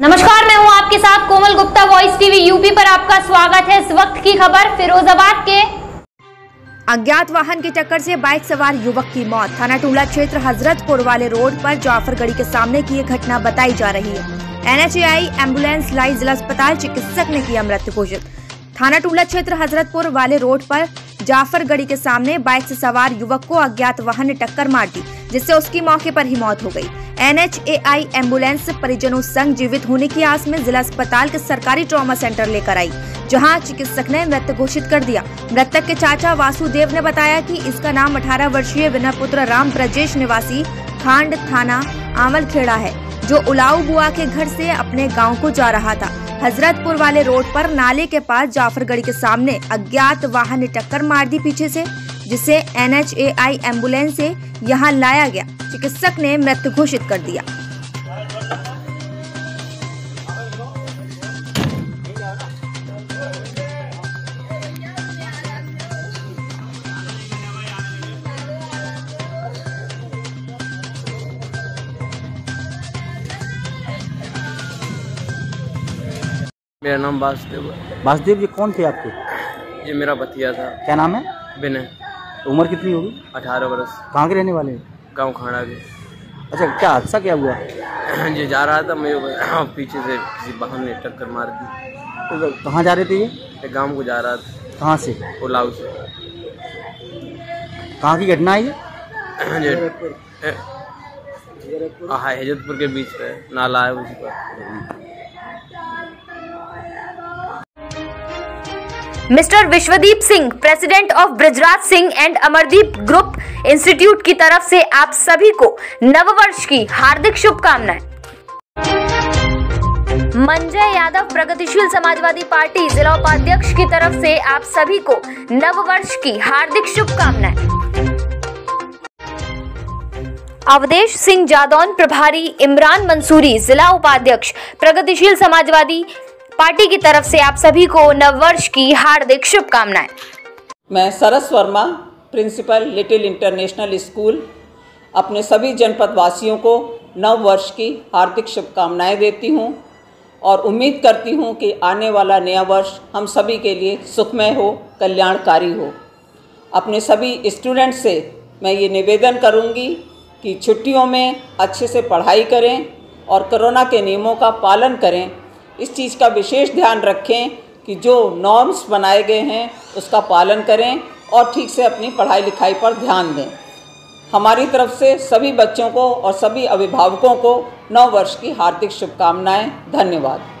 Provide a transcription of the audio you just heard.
नमस्कार, मैं हूँ आपके साथ Komal Gupta voice TV UP पर आपका स्वागत है। इस वक्त की खबर, फिरोजाबाद के। अज्ञात वाहन की टक्कर से बाइक सवार युवक की मौत। थाना टूला क्षेत्र, हजरतपुर वाले रोड पर जाफरगढ़ी के सामने की घटना बताई जा रही है। एनएचएआई एंबुलेंस लाई जिला अस्पताल चिकित्सक ने किया मृत्यु घोषित। थाना टूला क्षेत्र, हजरतपुर वाले रोड पर जाफरगढ़ी के सामने बाइक से सवार युवक को अज्ञात वाहन ने टक्कर मार दी, जिससे उसकी मौके पर ही मौत हो गई। एनएचएआई एंबुलेंस परिजनों संग जीवित होने की आस में जिला अस्पताल के सरकारी ट्रॉमा सेंटर लेकर आई, जहाँ चिकित्सक ने मृत घोषित कर दिया। मृतक के चाचा वासुदेव ने बताया कि इसका नाम 18 वर्षीय विनय पुत्र राम ब्रजेश निवासी, खांड थाना आमल खेड़ा है। जो उलाऊ बुआ के घर से अपने गाँव को जा रहा था। हजरतपुर वाले रोड पर नाले के पास जाफरगढ़ी के सामने अज्ञात वाहन ने टक्कर मार दी पीछे से, जिसे आई एंबुलेंस से यहाँ लाया गया। चिकित्सक ने मृत घोषित कर दिया। मेरा नाम वासुदेव है। वासुदेव जी कौन थे आपके? ये मेरा भतिया था। क्या नाम है? विनय। उम्र कितनी होगी? अठारह वर्ष। कहाँ के रहने वाले हैं? गाँव खाड़ा के। अच्छा क्या हादसा क्या हुआ? ये जा रहा था मैं पीछे से किसी वाहन ने टक्कर मार दी। तो कहाँ जा रहे थे ये? गाँव को जा रहा था। कहाँ से? उलाऊ से। कहाँ की घटना है ये? ये हाँ हजरतपुर के बीच पे नाला है उसी पर। Mister Vishwadeep Singh, president of Brajraj Singh and Amardeep group institute की तरफ़ से आप सभी को नववर्ष की हार्दिक शुभकामनाएँ। मंजय यादव प्रगतिशील समाजवादी पार्टी जिला उपाध्यक्ष की तरफ़ से आप सभी को नववर्ष की हार्दिक शुभकामनाएँ। अवधेश सिंह जादौन प्रभारी इमरान मंसूरी जिला उपाध्यक्ष, प्रगतिशील समाजवादी पार्टी की तरफ़ से आप सभी को नववर्ष की हार्दिक शुभकामनाएँ। मैं Saras Verma, principal little international school, अपने सभी जनपद वासियों को नव वर्ष की हार्दिक शुभकामनाएँ देती हूँ और उम्मीद करती हूँ कि आने वाला नया वर्ष हम सभी के लिए सुखमय हो, कल्याणकारी हो। अपने सभी स्टूडेंट से मैं ये निवेदन करूँगी कि छुट्टियों में अच्छे से पढ़ाई करें और कोरोना के नियमों का पालन करें इस चीज़ का विशेष ध्यान रखें कि जो नॉर्म्स बनाए गए हैं, उसका पालन करें और ठीक से अपनी पढ़ाई लिखाई पर ध्यान दें। हमारी तरफ़ से सभी बच्चों को और सभी अभिभावकों को नव वर्ष की हार्दिक शुभकामनाएँ। धन्यवाद।